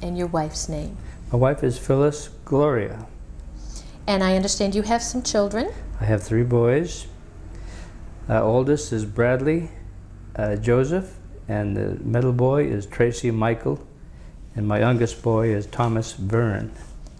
And your wife's name? My wife is Phyllis Gloria. And I understand you have some children. I have three boys. Uh, oldest is Bradley uh, Joseph, and the middle boy is Tracy Michael, and my youngest boy is Thomas Vern.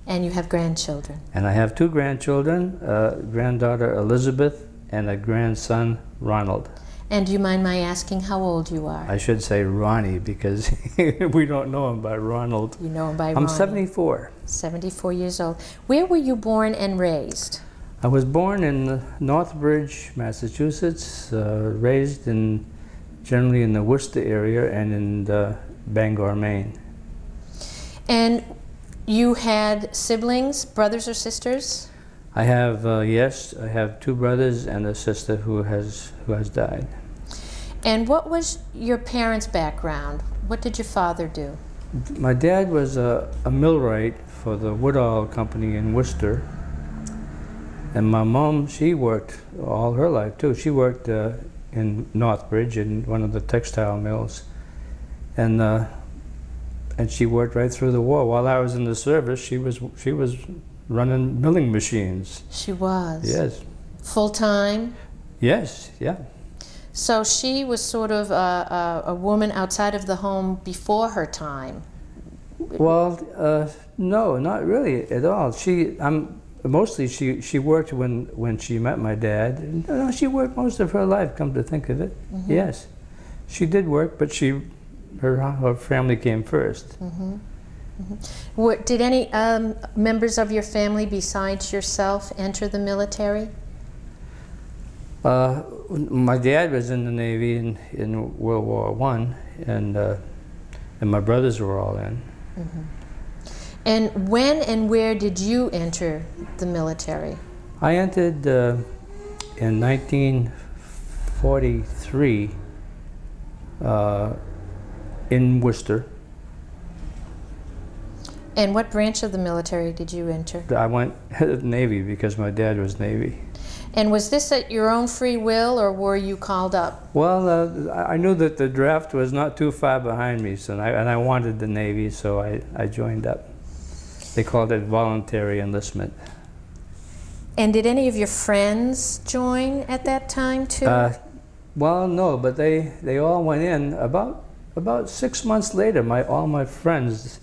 And you have grandchildren. And I have two grandchildren, a granddaughter Elizabeth and a grandson Ronald. And do you mind my asking how old you are? I should say Ronnie because we don't know him by Ronald. You know him by I'm Ronnie. 74. 74 years old. Where were you born and raised? I was born in Northbridge, Massachusetts, uh, raised in generally in the Worcester area and in uh, Bangor, Maine. And you had siblings, brothers or sisters? I have uh, yes, I have two brothers and a sister who has who has died. And what was your parents' background? What did your father do? My dad was a, a millwright for the Woodall Company in Worcester, and my mom she worked all her life too. She worked uh, in Northbridge in one of the textile mills, and uh, and she worked right through the war. While I was in the service, she was she was running milling machines. She was. Yes. Full time? Yes, yeah. So she was sort of a, a, a, woman outside of the home before her time. Well, uh, no, not really at all. She, I'm mostly she she worked when when she met my dad. No, she worked most of her life. Come to think of it, mm -hmm. yes, she did work, but she her her family came 1st mm -hmm. Mm -hmm. Did any um, members of your family besides yourself enter the military? Uh, my dad was in the Navy in, in World War One, and uh, and my brothers were all in. Mm -hmm. And when and where did you enter the military? I entered uh, in 1943 uh, in Worcester. And what branch of the military did you enter? I went Navy because my dad was Navy. And was this at your own free will or were you called up? Well, uh, I knew that the draft was not too far behind me, so I, and I wanted the Navy, so I, I joined up. They called it voluntary enlistment. And did any of your friends join at that time too? Uh, well, no, but they, they all went in. About, about six months later, my, all my friends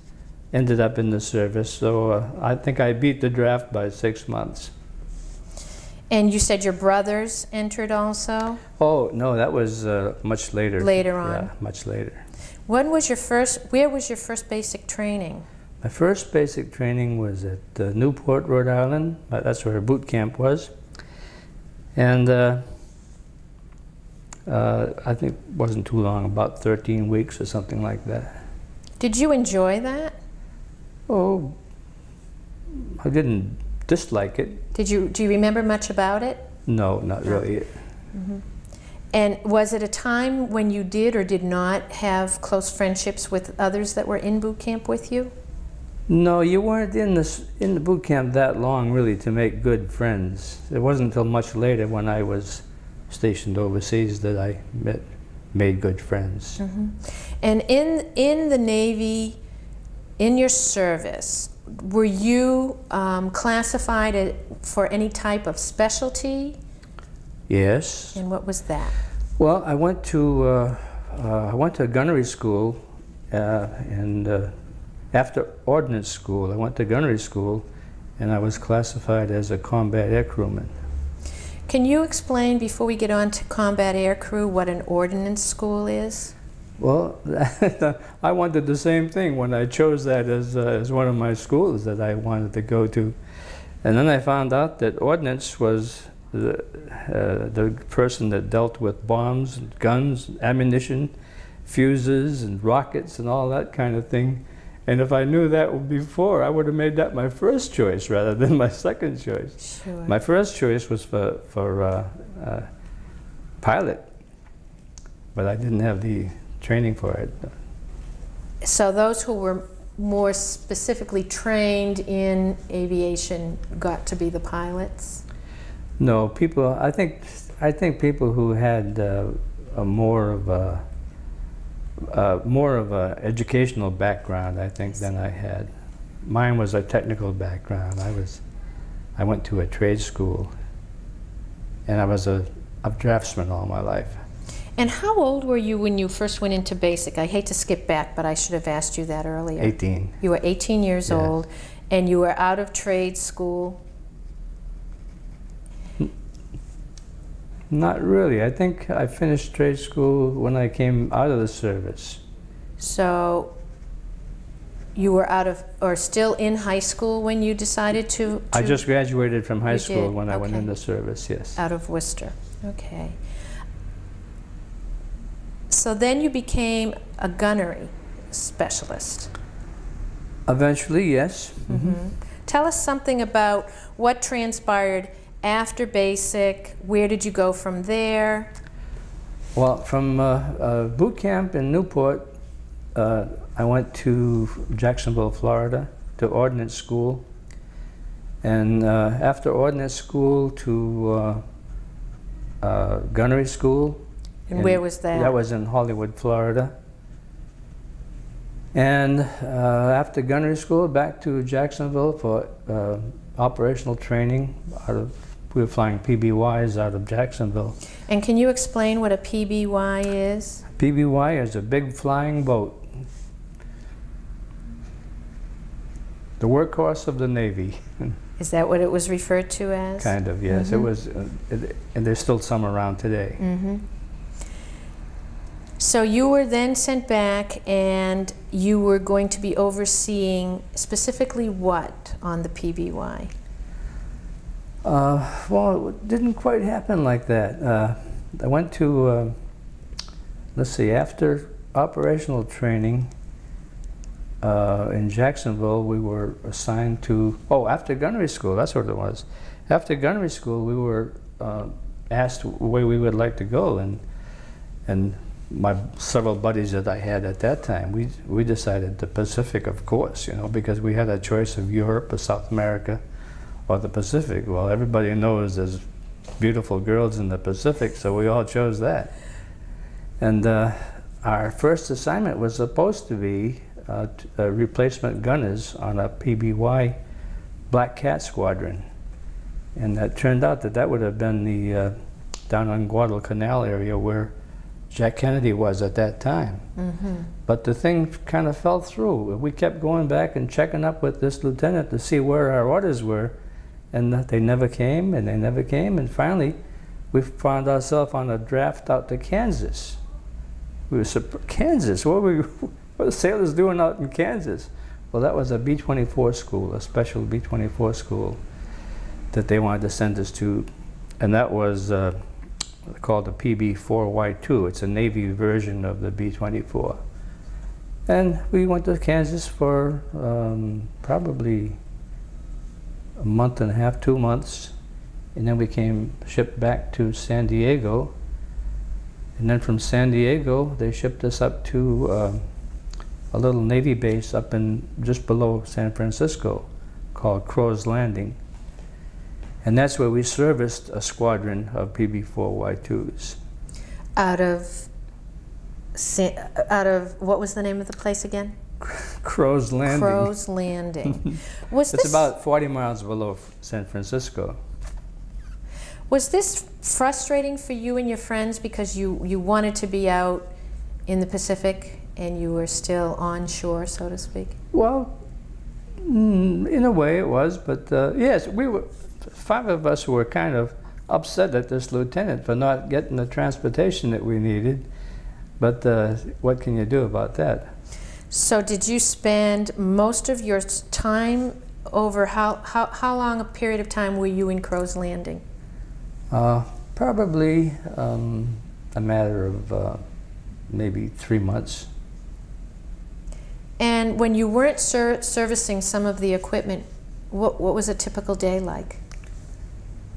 ended up in the service, so uh, I think I beat the draft by six months. And you said your brothers entered also? Oh, no, that was uh, much later. Later on? Yeah, much later. When was your first, where was your first basic training? My first basic training was at uh, Newport, Rhode Island. Uh, that's where boot camp was. And uh, uh, I think it wasn't too long, about 13 weeks or something like that. Did you enjoy that? Oh, I didn't dislike it. Did you do you remember much about it? No, not no. really. Mm -hmm. And was it a time when you did or did not have close friendships with others that were in boot camp with you? No, you weren't in the in the boot camp that long, really, to make good friends. It wasn't until much later, when I was stationed overseas, that I met made good friends. Mm -hmm. And in in the Navy, in your service, were you um, classified for any type of specialty? Yes. And what was that? Well, I went to uh, uh, I went to gunnery school, uh, and uh, after ordnance school, I went to gunnery school, and I was classified as a combat air crewman. Can you explain before we get on to combat air crew what an ordnance school is? Well, I wanted the same thing when I chose that as, uh, as one of my schools that I wanted to go to. And then I found out that ordnance was the, uh, the person that dealt with bombs, and guns, ammunition, fuses, and rockets, and all that kind of thing. And if I knew that before, I would have made that my first choice rather than my second choice. Sure. My first choice was for, for uh, uh pilot, but I didn't have the training for it. So those who were more specifically trained in aviation got to be the pilots? No, people, I think, I think people who had uh, a more of a, uh, more of a educational background, I think, than I had. Mine was a technical background. I was, I went to a trade school, and I was a, a draftsman all my life. And how old were you when you first went into basic? I hate to skip back, but I should have asked you that earlier. 18. You were 18 years Yeah. old, and you were out of trade school. Not really. I think I finished trade school when I came out of the service. So you were out of, or still in high school when you decided to? I just graduated from high school did? when I went into service, yes. Out of Worcester, okay. So then you became a gunnery specialist. Eventually, yes. Mm-hmm. Tell us something about what transpired after basic. Where did you go from there? Well, from uh, uh, boot camp in Newport, uh, I went to Jacksonville, Florida, to ordnance school. And uh, after ordnance school to uh, uh, gunnery school. And in- where was that? That was in Hollywood, Florida. And uh, after gunnery school, back to Jacksonville for uh, operational training. Out of, we were flying PBYs out of Jacksonville. And can you explain what a PBY is? PBY is a big flying boat. The workhorse of the Navy, Is that what it was referred to as? kind of, yes. It Mhm. was, uh, it, and there's still some around today. hmm So you were then sent back and you were going to be overseeing specifically what on the PBY? Uh, well, it didn't quite happen like that. Uh, I went to, uh, let's see, after operational training uh, in Jacksonville, we were assigned to, oh, after gunnery school, that's what it was. After gunnery school, we were uh, asked where we would like to go, and and my several buddies that I had at that time, we we decided the Pacific, of course, you know, because we had a choice of Europe or South America or the Pacific. Well, everybody knows there's beautiful girls in the Pacific, so we all chose that. And uh, our first assignment was supposed to be uh, uh, replacement gunners on a PBY Black Cat Squadron. And that turned out that that would have been the uh, down on Guadalcanal area where Jack Kennedy was at that time. Mm-hmm. But the thing kind of fell through. We kept going back and checking up with this lieutenant to see where our orders were, and they never came, and they never came, and finally, we found ourselves on a draft out to Kansas. We were Kansas. What were we, what were the sailors doing out in Kansas? Well, that was a B-24 school, a special B-24 school that they wanted to send us to, and that was uh, called the PB-4Y2. It's a Navy version of the B-24. And we went to Kansas for um, probably a month and a half, two months, and then we came shipped back to San Diego. And then from San Diego, they shipped us up to um a little Navy base up in just below San Francisco called Crow's Landing. And that's where we serviced a squadron of PB-4Y2s. Out of, out of, what was the name of the place again? Crow's Landing. Crow's Landing. Was It's this, about 40 miles below San Francisco. was this frustrating for you and your friends because you, you wanted to be out in the Pacific and you were still on shore, so to speak? Well, mm, in a way it was, but uh, yes, we were, five of us were kind of upset at this lieutenant for not getting the transportation that we needed. But uh, what can you do about that? So did you spend most of your time over, how, how, how long a period of time were you in Crow's Landing? Uh, probably um, a matter of uh, maybe three months. And when you weren't ser- servicing some of the equipment, what, what was a typical day like?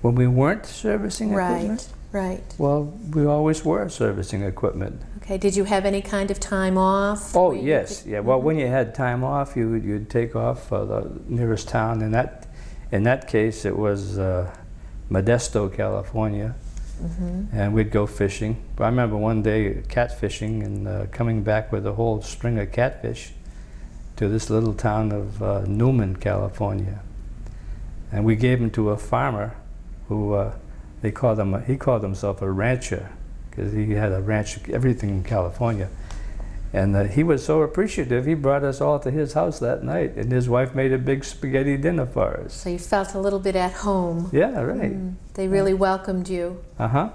When we weren't servicing Right, equipment, right. Right. Well, we always were servicing equipment. Okay, did you have any kind of time off? Oh, yes, yeah. Well, Mhm. when you had time off, you would, you'd take off for the nearest town. In that, in that case, it was uh, Modesto, California. and we'd go fishing. But I remember one day catfishing and uh, coming back with a whole string of catfish to this little town of uh, Newman, California, and we gave them to a farmer who uh, they called him. He called himself a rancher because he had a ranch, everything in California. And uh, he was so appreciative, he brought us all to his house that night, and his wife made a big spaghetti dinner for us. So you felt a little bit at home. Yeah, right. Mm, They really welcomed you. Uh huh.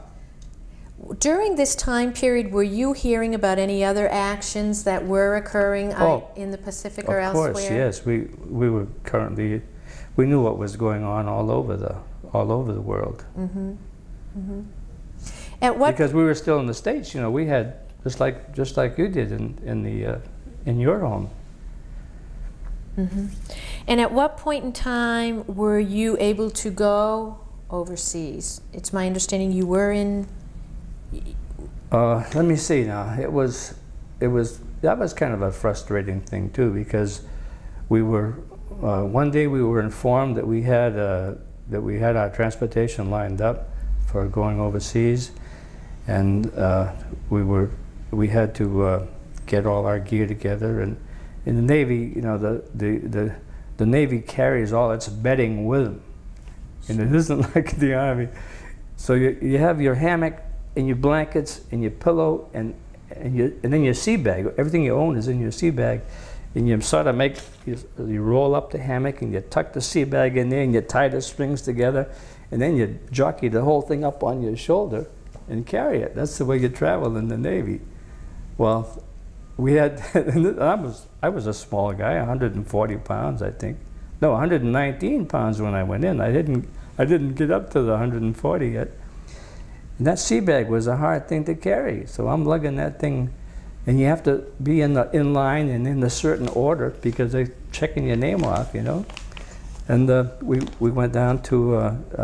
During this time period, were you hearing about any other actions that were occurring Oh, in the Pacific or elsewhere? Of course, yes. We we were currently, we knew what was going on all over the all over the world At what because we were still in the states. You know, we had just like just like you did in in the uh, in your home. and at what point in time were you able to go overseas? It's my understanding you were in. Uh, let me see now. It was, it was that was kind of a frustrating thing too because we were uh, one day we were informed that we had uh, that we had our transportation lined up for going overseas, and uh, we were we had to uh, get all our gear together. And in the Navy, you know, the the the, the Navy carries all its bedding with them, and it isn't like the Army. So you, you have your hammock and your blankets and your pillow and and, your, and then your sea bag. Everything you own is in your sea bag. And you sort of make, you, you roll up the hammock and you tuck the sea bag in there and you tie the strings together. And then you jockey the whole thing up on your shoulder and carry it. That's the way you travel in the Navy. Well, we had, I was, I was a small guy, 140 pounds, I think. No, 119 pounds when I went in. I didn't, I didn't get up to the 140 yet. And that sea bag was a hard thing to carry. So I'm lugging that thing, and you have to be in the in line and in a certain order because they're checking your name off, you know. And uh, we we went down to uh, uh,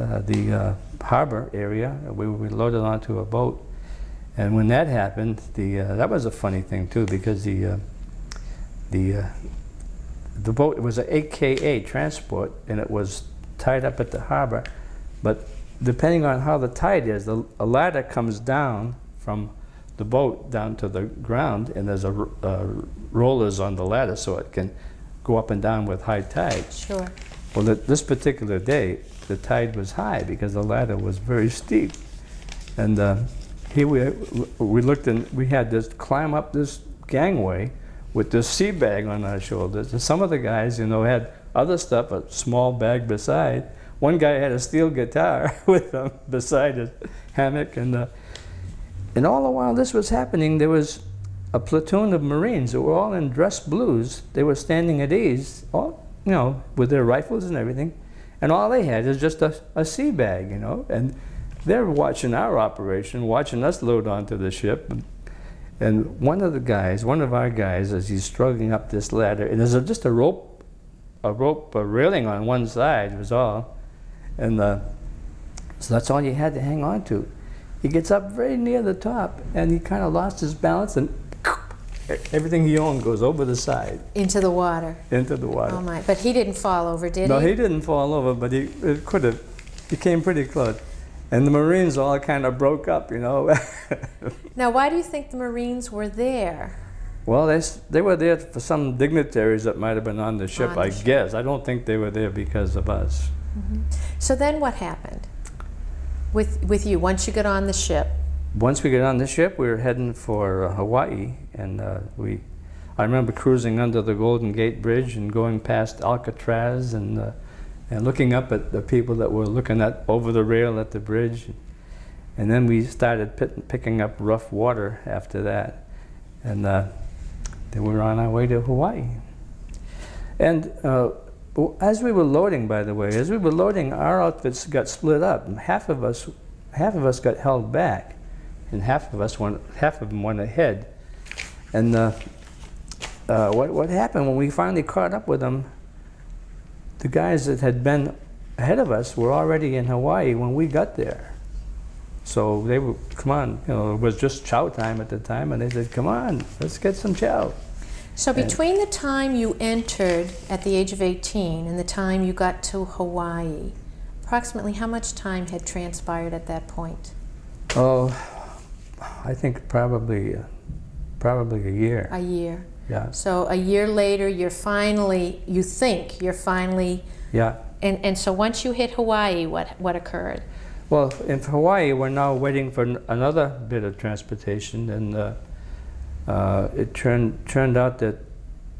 uh, the uh, harbor area. We were loaded onto a boat, and when that happened, the uh, that was a funny thing too because the the the boat it was an AKA transport, and it was tied up at the harbor, but depending on how the tide is, the, a ladder comes down from the boat down to the ground, and there's a uh, rollers on the ladder so it can go up and down with high tide. Sure. Well, th- this particular day, the tide was high because the ladder was very steep, and uh, here we we looked and we had to climb up this gangway with this sea bag on our shoulders. And some of the guys, you know, had other stuff, a small bag beside. One guy had a steel guitar with him beside his hammock, and uh, and all the while this was happening, there was a platoon of Marines that were all in dress blues. They were standing at ease, all you know, with their rifles and everything, and all they had is just a, a sea bag, you know, and they're watching our operation, watching us load onto the ship. And, and one of the guys, one of our guys, as he's struggling up this ladder, and there's a, just a rope, a rope a railing on one side was all, and uh, so that's all you had to hang on to. He gets up very near the top, and he kind of lost his balance, and everything he owned goes over the side Into the water. into the water. Oh my! But he didn't fall over, did no, he? No, he didn't fall over, but he it could have. He came pretty close, and the Marines all kind of broke up, you know. Now, why do you think the Marines were there? Well, they, they were there for some dignitaries that might have been on the ship, On the I ship. guess. I don't think they were there because of us. Mm-hmm. So then, what happened with with you once you get on the ship? Once we got on the ship, we were heading for uh, Hawaii, and uh, we, I remember cruising under the Golden Gate Bridge and going past Alcatraz and uh, and looking up at the people that were looking at over the rail at the bridge, and then we started pit, picking up rough water after that, and uh, then we were on our way to Hawaii. And as we were loading, by the way, as we were loading, our outfits got split up, half of us, half of us got held back, and half of us went, half of them went ahead. And uh, uh, what what happened when we finally caught up with them? The guys that had been ahead of us were already in Hawaii when we got there. So they were, come on, you know, it was just chow time at the time, and they said, come on, let's get some chow. So between the time you entered at the age of 18 and the time you got to Hawaii, Approximately how much time had transpired at that point? Oh, I think probably, uh, probably a year. A year. Yeah, So a year later, you're finally, you think you're finally, yeah. and, and so once you hit Hawaii, what, what occurred? Well, in Hawaii, we're now waiting for n- another bit of transportation, and uh, uh, it turned turned out that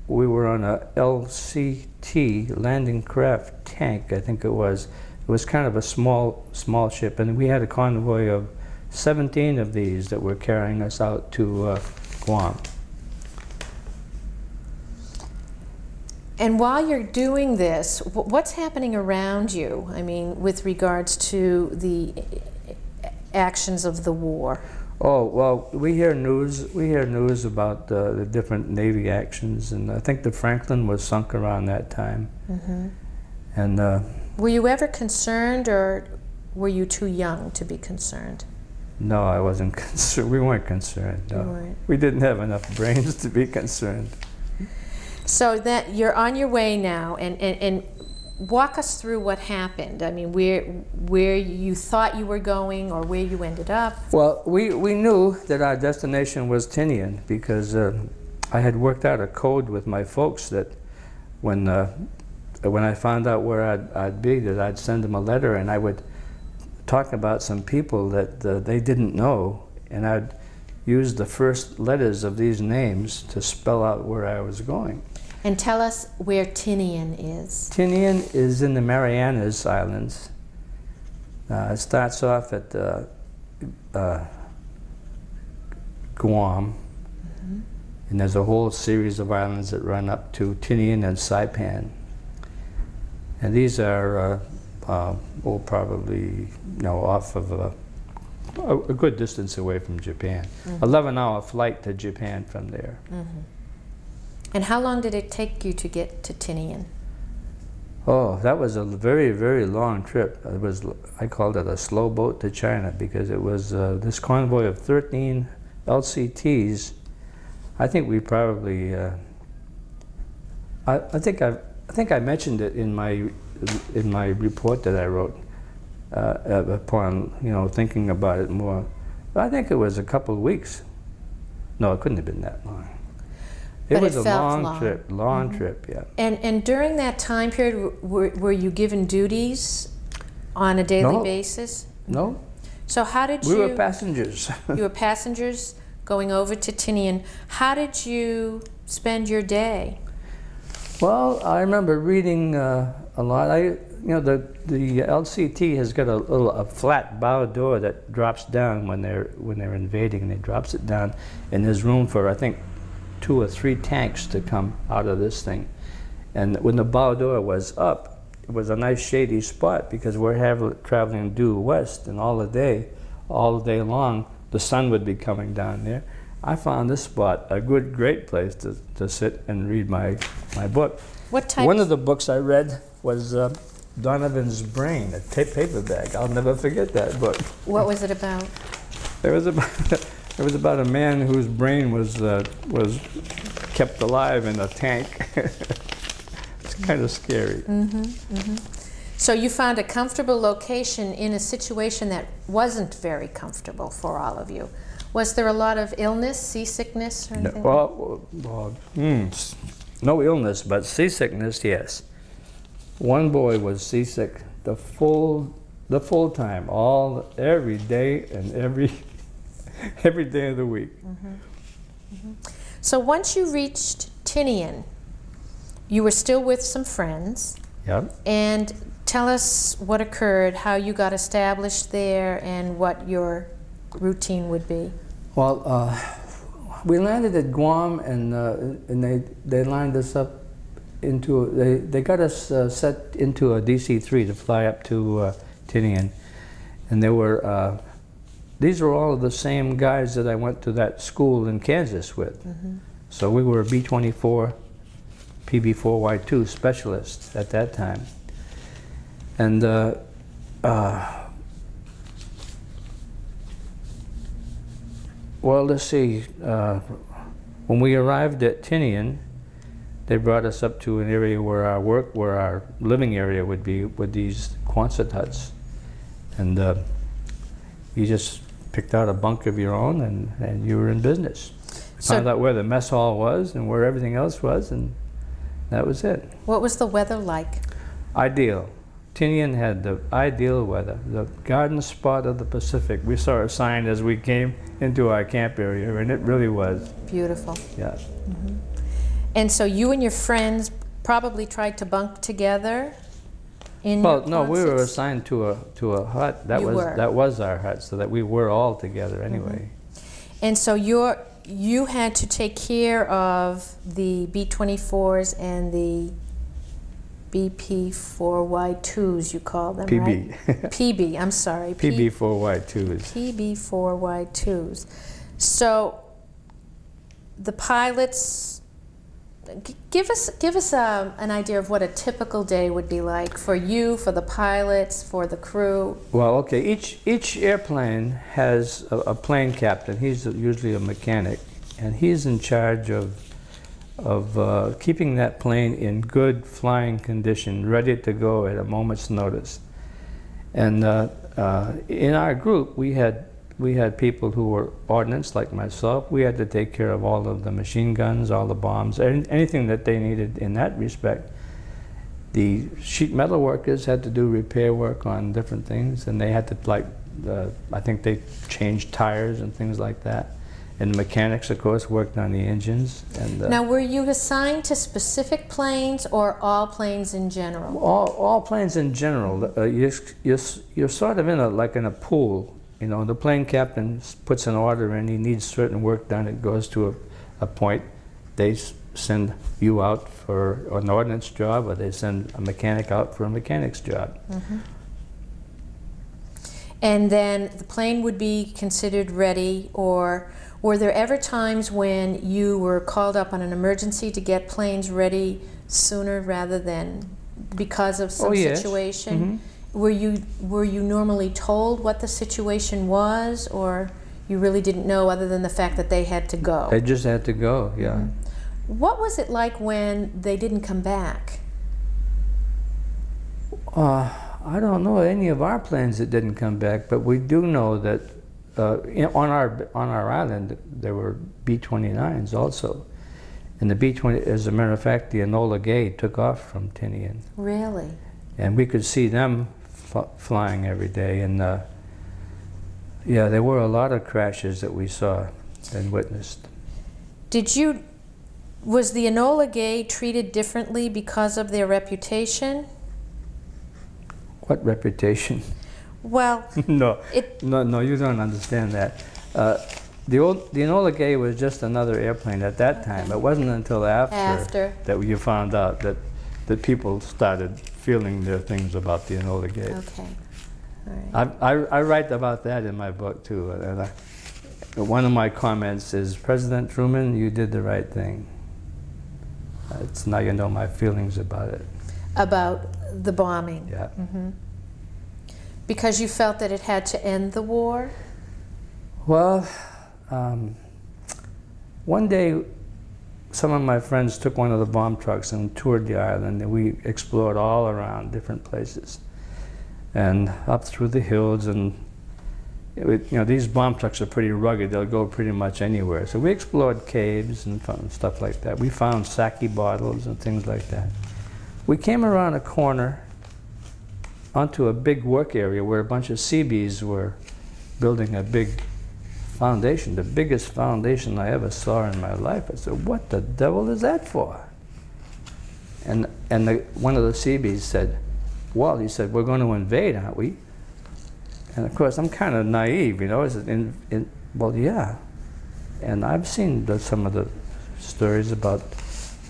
we were on a LCT landing craft tank, I think it was. It was kind of a small small ship, and we had a convoy of 17 of these that were carrying us out to uh, Guam. And while you're doing this, what's happening around you? I mean, with regards to the actions of the war. Oh well, we hear news. We hear news about uh, the different Navy actions, and I think the Franklin was sunk around that time. hmm And uh, Were you ever concerned, or were you too young to be concerned? no, I wasn't concerned. We weren't concerned. No. weren't. We didn't have enough brains to be concerned. So that you're on your way now, and, and, and walk us through what happened. I mean, where where you thought you were going, or where you ended up. Well, we, we knew that our destination was Tinian because uh, I had worked out a code with my folks that when uh, when I found out where I'd, I'd be, that I'd send them a letter and I would talk about some people that uh, they didn't know, and I'd use the first letters of these names to spell out where I was going. And tell us where Tinian is. Tinian is in the Marianas Islands. Uh, it starts off at uh, uh, Guam, and there's a whole series of islands that run up to Tinian and Saipan. And these are, uh, uh, oh, probably, you know, off of a, a, a good distance away from Japan. 11 hour flight to Japan from there. And how long did it take you to get to Tinian? Oh, that was a very, very long trip. It was, I called it a slow boat to China because it was uh, this convoy of 13 LCTs. I think we probably, uh, I, I think I, I think I mentioned it in my, in my report that I wrote uh, upon, you know, thinking about it more. I think it was a couple of weeks. No, it couldn't have been that long. It But it was a long, long. trip, long trip, yeah. And and during that time period, were, were you given duties on a daily No. basis? No, So how did we you? We were passengers. you were passengers going over to Tinian. How did you spend your day? Well, I remember reading uh, a lot. I, you know, the the LCT has got a little a flat bow door that drops down when they're when they're invading, and it drops it down, and there's room for I think two or three tanks to come out of this thing. And when the bow door was up, it was a nice shady spot because we're have, traveling due west, and all the day, all the day long, the sun would be coming down there. I found this spot a good, great place to, to sit and read my, my book. What type? One of the books I read was uh, Donovan's Brain, a paperback. I'll never forget that book. what was it about? It was about it was about a man whose brain was uh, was kept alive in a tank. it's kind of scary. So you found a comfortable location in a situation that wasn't very comfortable for all of you. Was there a lot of illness, seasickness, or No, well, well hmm, s- no illness, but seasickness, yes. One boy was seasick the full the full time, all every day and every every day of the week. so once you reached Tinian, you were still with some friends. Yep. And tell us what occurred, how you got established there, and what your routine would be. Well, uh, we landed at Guam, and uh, and they they lined us up into they they got us uh, set into a DC three to fly up to uh, Tinian, and there were uh, these were all of the same guys that I went to that school in Kansas with. So we were B twenty four, PB four Y two specialists at that time, and. Uh, uh, Well, let's see. Uh, when we arrived at Tinian, they brought us up to an area where our work, where our living area would be, with these Quonset huts. And uh, you just picked out a bunk of your own and, and you were in business. So- Found out where the mess hall was and where everything else was, and that was it. What was the weather like? Ideal. Tinian had the ideal weather, the garden spot of the Pacific. We saw a sign as we came into our camp area, and it really was. Beautiful. Yeah. Mm-hmm. And so you and your friends probably tried to bunk together in Well, your no, we were assigned to a to a hut. That You was were. that was our hut, so that we were all together mm-hmm. anyway. And so you're, you had to take care of the B-24s and the BP-4Y2s, you call them, right? PB PB. I'm sorry PB four Y twos. PB4Y2s. So the pilots, give us, give us um, an idea of what a typical day would be like for you, for the pilots, for the crew. Well, okay. Each each airplane has a, a plane captain. He's usually a mechanic, and he's in charge of of uh, keeping that plane in good flying condition, ready to go at a moment's notice. And uh, uh, in our group, we had we had people who were ordnance, like myself. We had to take care of all of the machine guns, all the bombs, an- anything that they needed in that respect. The sheet metal workers had to do repair work on different things, and they had to like, uh, I think they changed tires and things like that. And the mechanics, of course, worked on the engines. And uh, Now, were you assigned to specific planes or all planes in general? all, all planes in general, uh, you're, you're, you're sort of in a like in a pool. You know, the plane captain puts an order in. He needs certain work done. It goes to a, a point. They s- send you out for an ordnance job, or they send a mechanic out for a mechanic's job. Mm-hmm. And then the plane would be considered ready, or were there ever times when you were called up on an emergency to get planes ready sooner rather than because of some Oh, yes. situation? Mm-hmm. Were you were you normally told what the situation was, or you really didn't know other than the fact that they had to go? They just had to go. Yeah. What was it like when they didn't come back? Uh, I don't know any of our planes that didn't come back, but we do know that uh, in, on our on our island there were B-29s also, and the B-20, as a matter of fact, the Enola Gay took off from Tinian, Really? and we could see them flying every day. And uh, yeah, there were a lot of crashes that we saw and witnessed. Did you, was the Enola Gay treated differently because of their reputation? What reputation? Well, no, it, no, no, you don't understand that. Uh, the old, the Enola Gay was just another airplane at that time. It wasn't until after, After. that you found out that that people started feeling their things about the Enola Gay. okay, all right. I, I, I write about that in my book too. And I, one of my comments is, President Truman, you did the right thing. It's now you know my feelings about it. About the bombing? Yeah. Mm -hmm. Because you felt that it had to end the war? Well, um, one day, some of my friends took one of the bomb trucks and toured the island, and we explored all around different places, and up through the hills. And it you know, these bomb trucks are pretty rugged; they'll go pretty much anywhere. So we explored caves and stuff like that. We found sake bottles and things like that. We came around a corner onto a big work area where a bunch of Seabees were building a big foundation, the biggest foundation I ever saw in my life. I said, "What the devil is that for?" And and the, one of the Seabees said, "Well," he said, "We're going to invade, aren't we?" And of course, I'm kind of naive, you know. I said, in, in, "Well, yeah." And I've seen the, some of the stories about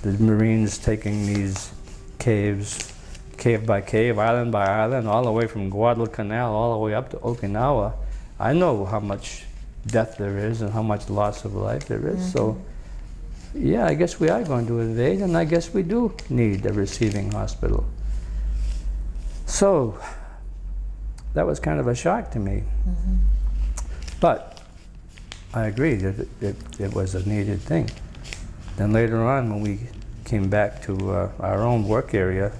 the Marines taking these caves, cave by cave, island by island, all the way from Guadalcanal all the way up to Okinawa. I know how much death there is and how much loss of life there is. So, yeah, I guess we are going to invade, and I guess we do need a receiving hospital. So, that was kind of a shock to me. But I agree that it, it, it was a needed thing. Then later on, when we came back to uh, our own work area,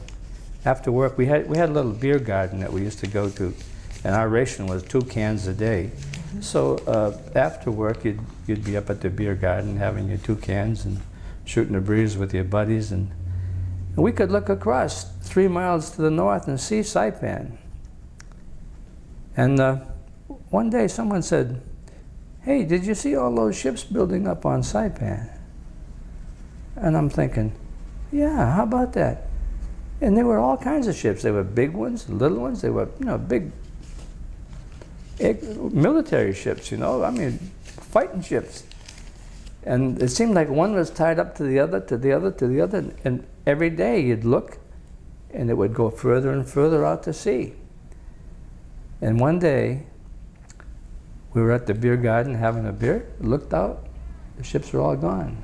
after work, we had, we had a little beer garden that we used to go to, and our ration was two cans a day. So uh, after work, you'd, you'd be up at the beer garden having your two cans and shooting the breeze with your buddies. And, and we could look across three miles to the north and see Saipan. And uh, one day someone said, hey, did you see all those ships building up on Saipan? And I'm thinking, yeah, how about that? And there were all kinds of ships. There were big ones, little ones. They were, you know, big military ships, you know, I mean, fighting ships. And it seemed like one was tied up to the other, to the other, to the other. And every day you'd look and it would go further and further out to sea. And one day we were at the beer garden having a beer, looked out, the ships were all gone.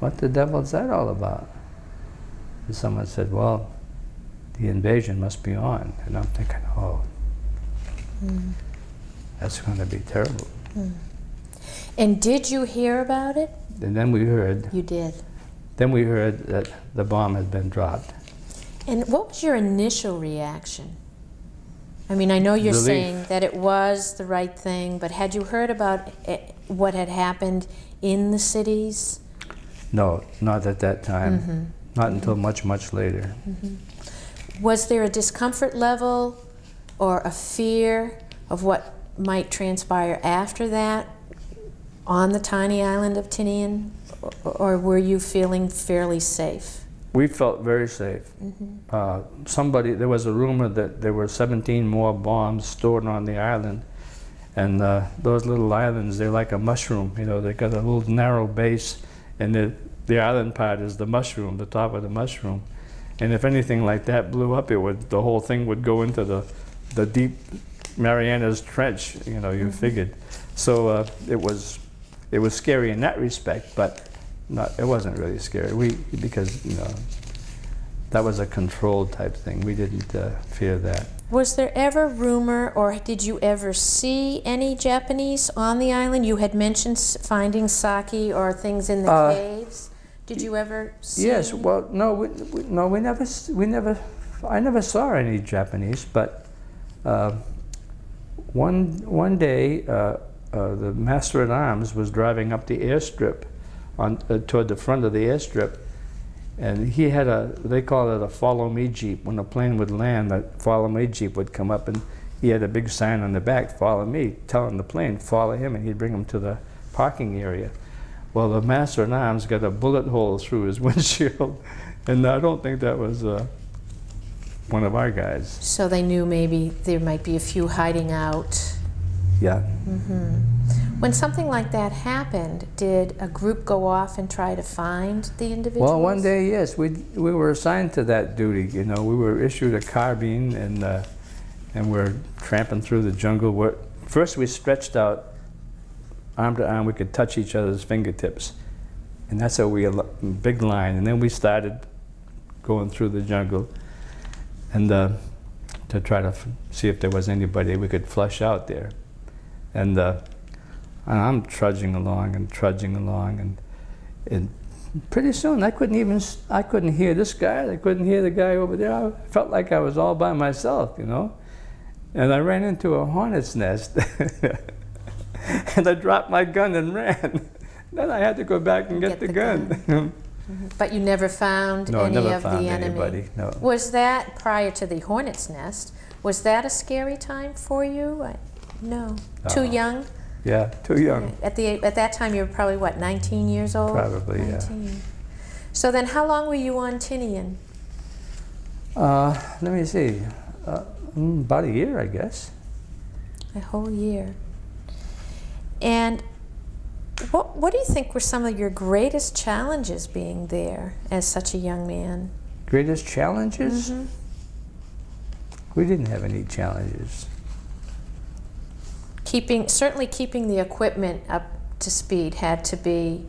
What the devil is that all about? And someone said, well, the invasion must be on. And I'm thinking, oh, Mm. that's going to be terrible. Mm. And did you hear about it? And then we heard, You did. then we heard that the bomb had been dropped. And what was your initial reaction? I mean, I know you're Relief. saying that it was the right thing, but had you heard about it, what had happened in the cities? No, not at that time. Mm-hmm. Not until much, much later. Mm-hmm. Was there a discomfort level or a fear of what might transpire after that on the tiny island of Tinian? Or, or were you feeling fairly safe? We felt very safe. Uh, somebody, there was a rumor that there were 17 more bombs stored on the island. And uh, those little islands, they're like a mushroom. You know, they got a little narrow base, and the, the island part is the mushroom, the top of the mushroom. And if anything like that blew up, it would the whole thing would go into the, the deep Marianas Trench. You know, you figured. So uh, it was, it was scary in that respect, but not. It wasn't really scary. We because you know, that was a controlled type thing. We didn't uh, fear that. Was there ever rumor, or did you ever see any Japanese on the island? You had mentioned finding sake or things in the Uh, caves. Did you ever see? Yes, well, no, we, we, no, we never, we never, I never saw any Japanese, but one, one day, uh, uh, the master at arms was driving up the airstrip on, uh, toward the front of the airstrip, and he had a, they called it a follow me jeep. When a plane would land, a follow me jeep would come up, and he had a big sign on the back, follow me, telling the plane, follow him, and he'd bring him to the parking area. Well, the master at arms got a bullet hole through his windshield, and I don't think that was uh, one of our guys. So they knew maybe there might be a few hiding out. Yeah. When something like that happened, did a group go off and try to find the individuals? Well, one day, yes, we we were assigned to that duty. You know, we were issued a carbine, and uh, and we're tramping through the jungle. We're, first, we stretched out arm to arm. We could touch each other's fingertips, and that's how we a big line. And then we started going through the jungle, and uh, to try to f- see if there was anybody we could flush out there. And uh, and I'm trudging along and trudging along, and and pretty soon I couldn't even I couldn't hear this guy. I couldn't hear the guy over there. I felt like I was all by myself, you know. And I ran into a hornet's nest, and I dropped my gun and ran. then I had to go back and get, Get the, the gun. But you never found no, I any never of found the enemy. anybody. No. Was that prior to the hornet's nest? Was that a scary time for you? I, no. Too young? Yeah, too young. At the at that time, you were probably what, 19 years old? Probably, yeah. So then, how long were you on Tinian? Uh, let me see. Uh, mm, about a year, I guess. A whole year. And what what do you think were some of your greatest challenges being there as such a young man? Greatest challenges? Mhm. We didn't have any challenges. Keeping certainly keeping the equipment up to speed had to be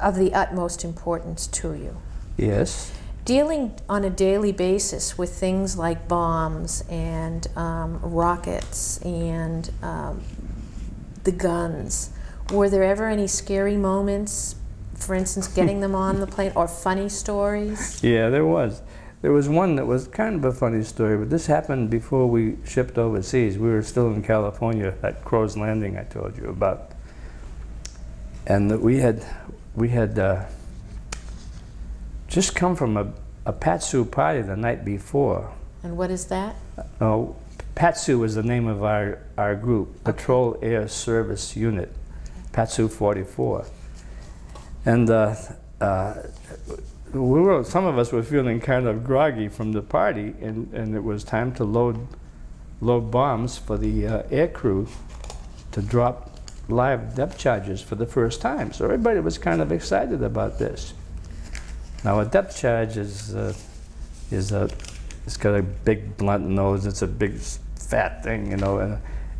of the utmost importance to you. Yes. Dealing on a daily basis with things like bombs and um, rockets and um, the guns, were there ever any scary moments for instance, getting them on the plane or funny stories? Yeah, there was. There was one that was kind of a funny story, but this happened before we shipped overseas. We were still in California at Crow's Landing I told you about. And that we had, we had uh, just come from a, a Patsu party the night before. And what is that? Oh, Patsu was the name of our, our group, Patrol Air Service Unit, Patsu 44. And uh, uh, we were, some of us were feeling kind of groggy from the party, and, and it was time to load, load bombs for the uh, air crew to drop live depth charges for the first time. So everybody was kind of excited about this. Now a depth charge is, uh, is a, it's got a big blunt nose, it's a big fat thing, you know, and,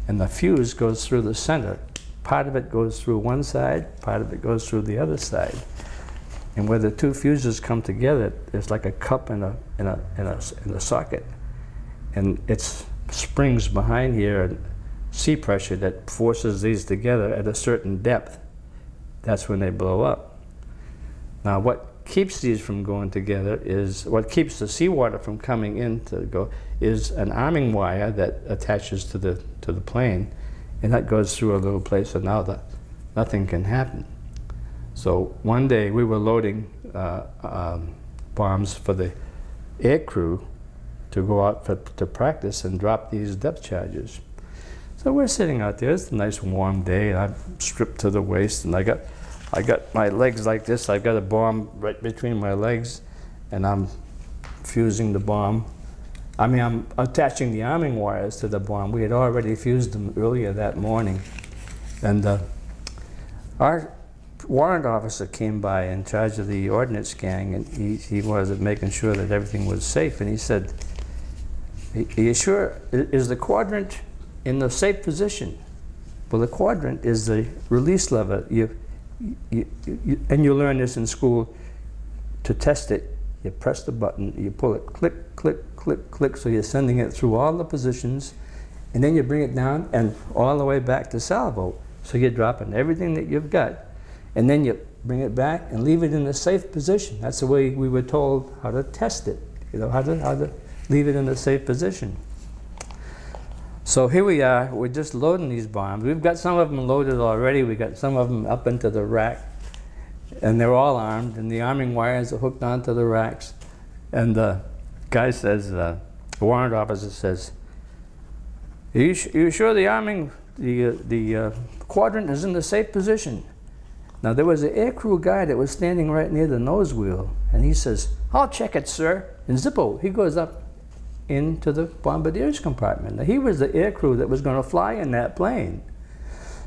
and the fuse goes through the center. Part of it goes through one side, part of it goes through the other side. And where the two fuses come together, it's like a cup in a, in a, in a, in a socket. And it's springs behind here and sea pressure that forces these together at a certain depth. That's when they blow up. Now what keeps these from going together is, what keeps the seawater from coming in to go, is an arming wire that attaches to the, to the plane, and that goes through a little place, and now that nothing can happen. So one day we were loading uh, um, bombs for the air crew to go out for, to practice and drop these depth charges. So we're sitting out there. It's a nice warm day, and I'm stripped to the waist, and I got, I got my legs like this. I've got a bomb right between my legs, and I'm fusing the bomb. I mean, I'm attaching the arming wires to the bomb. We had already fused them earlier that morning, and uh, our warrant officer came by in charge of the ordnance gang, and he, he was making sure that everything was safe. And he said, "Are you sure? Is the quadrant in the safe position?" Well, the quadrant is the release lever. You, you, you, and you learn this in school. To test it, you press the button, you pull it, click, click, click, click. So you're sending it through all the positions, and then you bring it down and all the way back to salvo. So you're dropping everything that you've got and then you bring it back and leave it in a safe position. That's the way we were told how to test it, you know, how to, how to leave it in a safe position. So here we are, we're just loading these bombs. We've got some of them loaded already, we've got some of them up into the rack, and they're all armed, and the arming wires are hooked onto the racks. And the guy says, uh, the warrant officer says, are you, you sure the arming, the, uh, the uh, quadrant is in the safe position? Now there was an aircrew guy that was standing right near the nose wheel, and he says, I'll check it, sir. And Zippo, he goes up into the bombardier's compartment. Now he was the aircrew that was going to fly in that plane.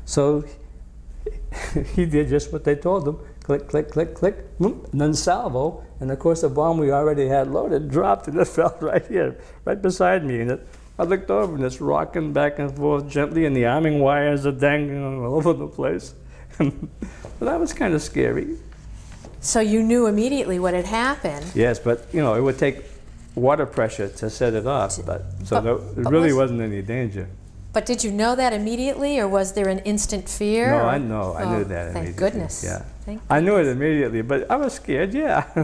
So he did just what they told him. Click, click, click, click, and then salvo. And of course the bomb we already had loaded dropped and it fell right here, right beside me. And it, I looked over and it's rocking back and forth gently and the arming wires are dangling all over the place. well, that was kind of scary. So you knew immediately what had happened. Yes, but you know, it would take water pressure to set it off, but so But- there but really was- wasn't any danger. But did you know that immediately, or was there an instant fear? No, or- I know, I Oh, knew that Thank immediately. goodness. Yeah. Thank I knew it immediately, but I was scared. Yeah.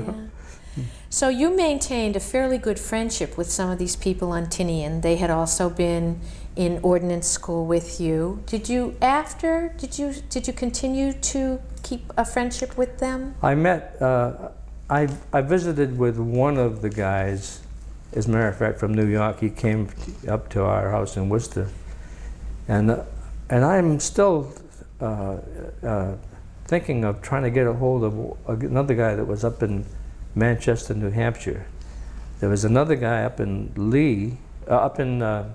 Yeah. So you maintained a fairly good friendship with some of these people on Tinian. They had also been in ordnance school with you. Did you after? Did you did you continue to keep a friendship with them? I met. Uh, I I visited with one of the guys. As a matter of fact, from New York, he came up to our house in Worcester, and uh, and I'm still uh, uh, thinking of trying to get a hold of another guy that was up in Manchester, New Hampshire. There was another guy up in Lee, uh, up in uh,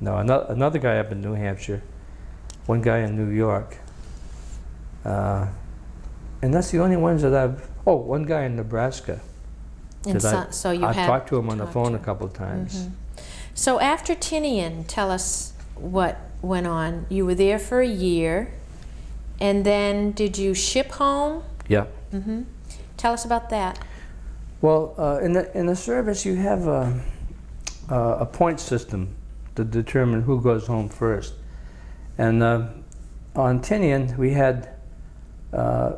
no, another, another guy up in New Hampshire, one guy in New York, uh, and that's the only ones that I've. Oh, one guy in Nebraska. And that I, so, so you I've talked to him on the phone to- a couple of times. Mhm. So after Tinian, tell us what went on. You were there for a year, and then did you ship home? Yeah. Mm -hmm. Tell us about that. Well, uh, in the in the service, you have a, a, a point system to determine who goes home first. And uh, on Tinian, we had uh,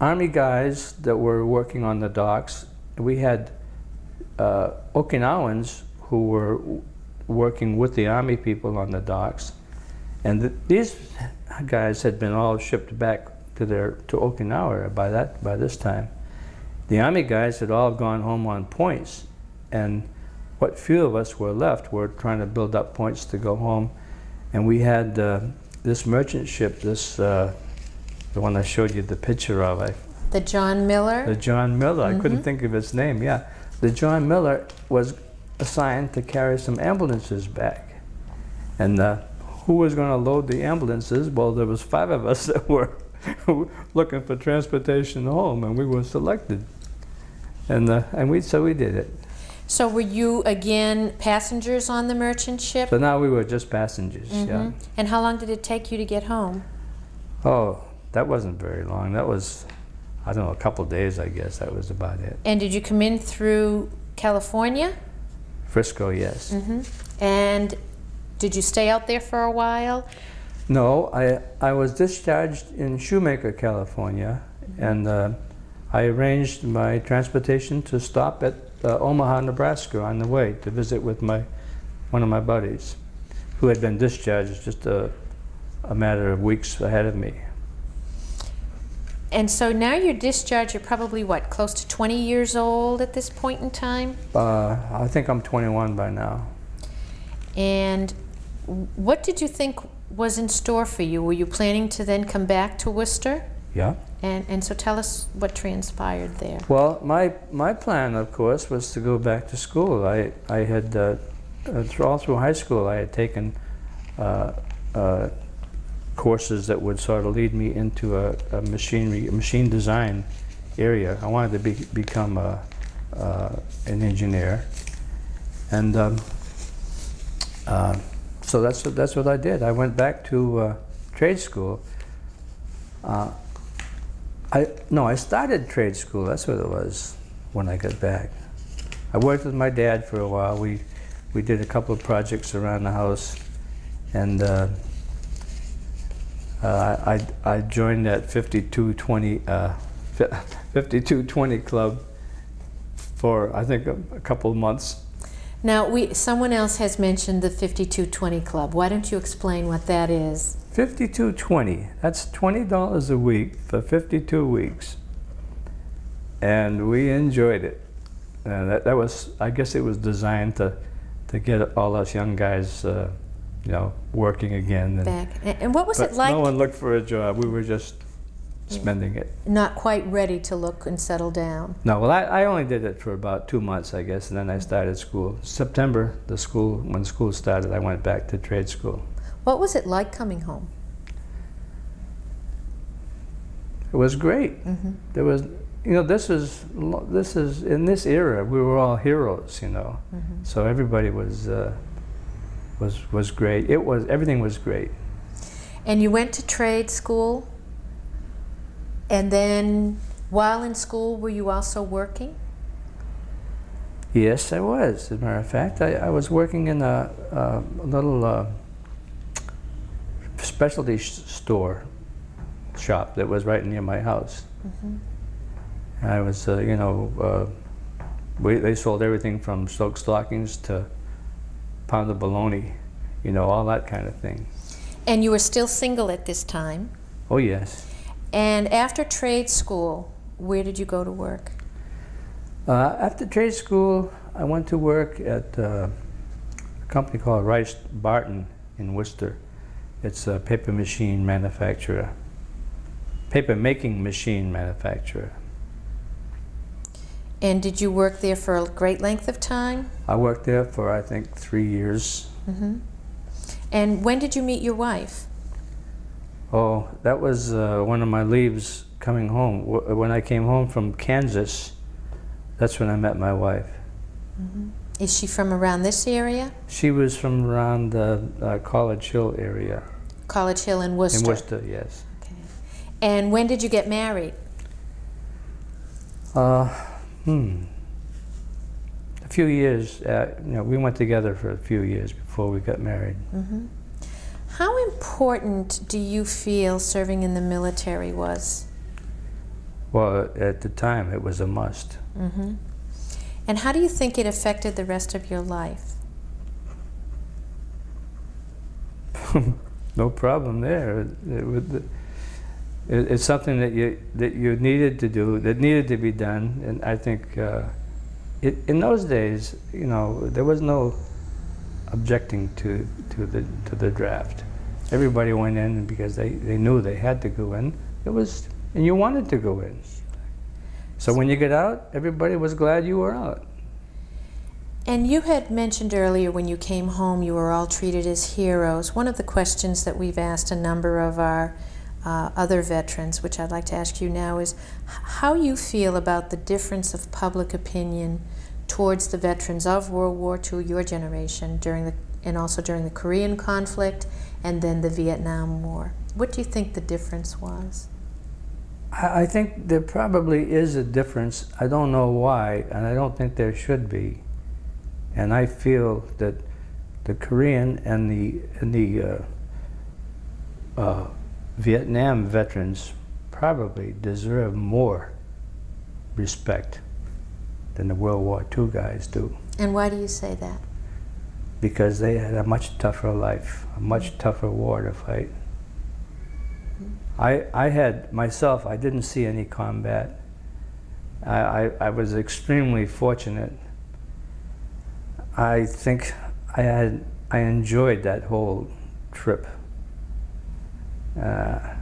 army guys that were working on the docks. We had uh, Okinawans who were working with the army people on the docks, and th- these guys had been all shipped back to their to Okinawa by that by this time. The army guys had all gone home on points, and what few of us were left were trying to build up points to go home, and we had uh, this merchant ship, this uh, the one I showed you the picture of. I The John Miller? the John Miller. I couldn't think of its name. Yeah, the John Miller was assigned to carry some ambulances back, and uh, who was going to load the ambulances? Well, there was five of us that were looking for transportation home, and we were selected, and uh, and we so we did it. So were you again passengers on the merchant ship? So now we were just passengers. Yeah. Mhm. And how long did it take you to get home? Oh, that wasn't very long. That was, I don't know, a couple days. I guess that was about it. And did you come in through California? Frisco, yes. hmm And did you stay out there for a while? No, I, I was discharged in Shoemaker, California, and uh, I arranged my transportation to stop at uh, Omaha, Nebraska on the way to visit with my, one of my buddies who had been discharged just a, a matter of weeks ahead of me. And so now you're discharged, you're probably what, close to 20 years old at this point in time? Uh, I think I'm 21 by now. And what did you think was in store for you? Were you planning to then come back to Worcester? Yeah. And, and so tell us what transpired there. Well, my, my plan, of course, was to go back to school. I, I had, uh, uh, all through high school, I had taken uh, uh, courses that would sort of lead me into a, a machinery, machine design area. I wanted to be, become a, uh, an engineer. And um, uh, so that's, what- that's what I did. I went back to uh, trade school. Uh, I no, I started trade school. That's what it was when I got back. I worked with my dad for a while. We we did a couple of projects around the house, and uh, uh, I I joined that 5220 uh, fi- 5220 club for I think a, a couple of months. Now, we, someone else has mentioned the 5220 Club. Why don't you explain what that is? 5220. That's $20 a week for 52 weeks. And we enjoyed it. And that, that was, I guess it was designed to, to get all us young guys, uh, you know, working again. And, Back. And what was it like no one looked for a job. We were just spending it. not quite ready to look and settle down? No, well, I, I only did it for about two months, I guess, and then I started school. September, the school, when school started, I went back to trade school. What was it like coming home? It was great. Mm-hmm. There was, you know, this is this is in this era we were all heroes, you know. Mm-hmm. So everybody was uh, was was great. It was everything was great. And you went to trade school, and then while in school, were you also working? Yes, I was. As a matter of fact, I, I was working in a, a little uh, specialty sh- store shop that was right near my house. And I was, uh, you know, uh, we, they sold everything from silk stockings to pound of bologna, you know, all that kind of thing. And you were still single at this time. Oh yes. And after trade school, where did you go to work? Uh, after trade school, I went to work at uh, a company called Rice Barton in Worcester. It's a paper machine manufacturer, paper making machine manufacturer. And did you work there for a great length of time? I worked there for I think three years. hmm And when did you meet your wife? Oh, that was uh, one of my leaves coming home. Wh- When I came home from Kansas, that's when I met my wife. Is she from around this area? She was from around the uh, College Hill area College Hill in Worcester. in Worcester, yes. Okay. And when did you get married? Uh, hmm. A few years, uh, you know, we went together for a few years before we got married. hmm How important do you feel serving in the military was? Well, at the time, it was a must. Mm-hmm. And how do you think it affected the rest of your life? no problem there. It, it, it, it's something that you that you needed to do, that needed to be done, and I think uh, it, in those days, you know, there was no objecting to to the to the draft. Everybody went in because they, they knew they had to go in. It was, and you wanted to go in. So when you get out, everybody was glad you were out. And you had mentioned earlier when you came home, you were all treated as heroes. One of the questions that we've asked a number of our uh, other veterans, which I'd like to ask you now, is how you feel about the difference of public opinion towards the veterans of World War II, your generation, during the and also during the Korean conflict and then the Vietnam War. What do you think the difference was? I think there probably is a difference. I don't know why, and I don't think there should be. And I feel that the Korean and the and the uh, uh, Vietnam veterans probably deserve more respect than the World War II guys do. And why do you say that? Because they had a much tougher life, a much mm-hmm. tougher war to fight. I, I had myself, I didn't see any combat. I, I, I was extremely fortunate I think I had I enjoyed that whole trip. Uh,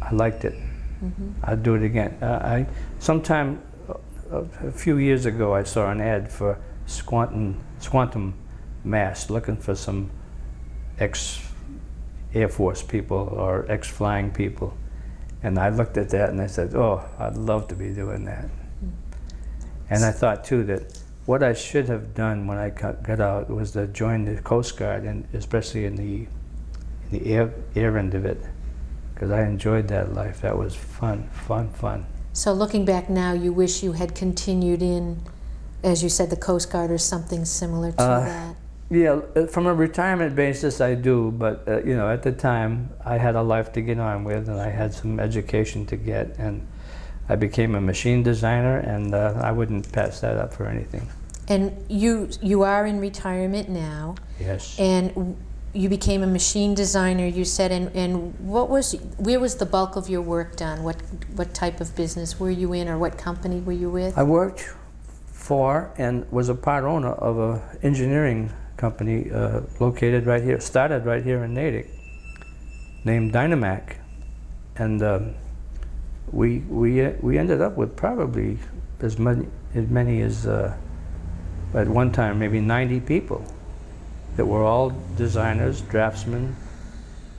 I liked it. Mm-hmm. I'd do it again. Uh, I sometime uh, a few years ago I saw an ad for Squantum Squantum Mass looking for some ex Air Force people or ex flying people, and I looked at that and I said, "Oh, I'd love to be doing that." Mm-hmm. And I thought too that what I should have done when I got out was to join the Coast Guard, and especially in the in the air air end of it, because I enjoyed that life. That was fun, fun, fun. So looking back now, you wish you had continued in, as you said, the Coast Guard or something similar to uh, that. Yeah, uh, from a retirement basis, I do. But uh, you know, at the time, I had a life to get on with, and I had some education to get, and I became a machine designer, and uh, I wouldn't pass that up for anything. And you you are in retirement now. Yes. And you became a machine designer. You said, and, and what was where was the bulk of your work done? What what type of business were you in, or what company were you with? I worked for and was a part owner of an engineering company uh, located right here, started right here in Natick, named Dynamac, and. Um, we we we ended up with probably as many as many as uh, at one time maybe 90 people that were all designers, draftsmen,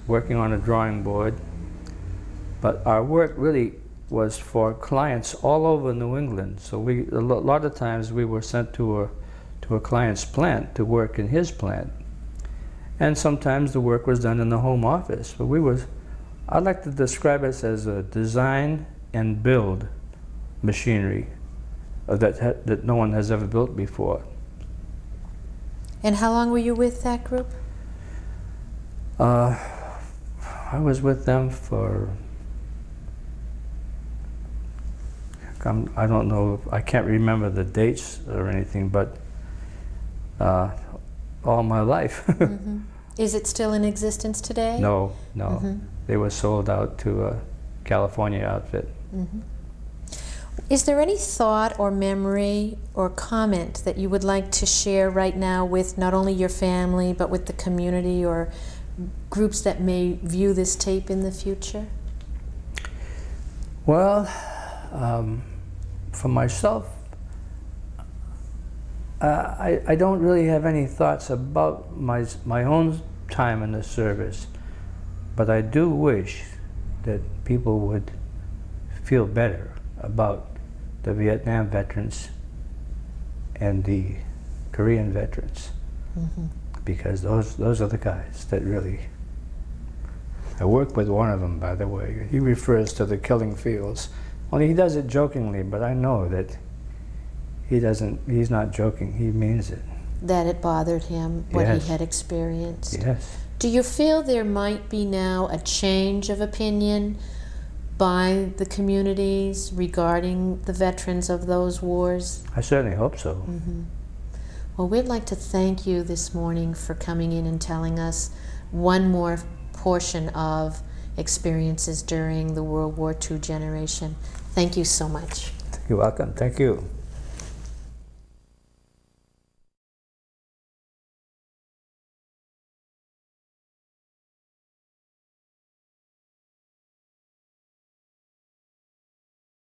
working on a drawing board. But our work really was for clients all over New England. So we a lot of times we were sent to a to a client's plant to work in his plant, and sometimes the work was done in the home office. But we was I'd like to describe us as a design and build machinery uh, that, that no one has ever built before. And how long were you with that group? Uh, I was with them for, I'm, I do not know, I can't remember the dates or anything, but uh, all my life. mm -hmm. Is it still in existence today? No, no. Mm -hmm. They were sold out to a California outfit. Mm -hmm. Is there any thought or memory or comment that you would like to share right now with not only your family but with the community or groups that may view this tape in the future? Well, um, for myself, uh, I, I don't really have any thoughts about my, my own time in the service, but I do wish that people would feel better about the Vietnam veterans and the Korean veterans mm -hmm. because those those are the guys that really I work with one of them by the way he refers to the killing fields only he does it jokingly but I know that he doesn't, he's not joking, he means it. That it bothered him, what yes. he had experienced. Yes. Do you feel there might be now a change of opinion, by the communities regarding the veterans of those wars? I certainly hope so. hmm Well, we'd like to thank you this morning for coming in and telling us one more portion of experiences during the World War II generation. Thank you so much. You're welcome. Thank you.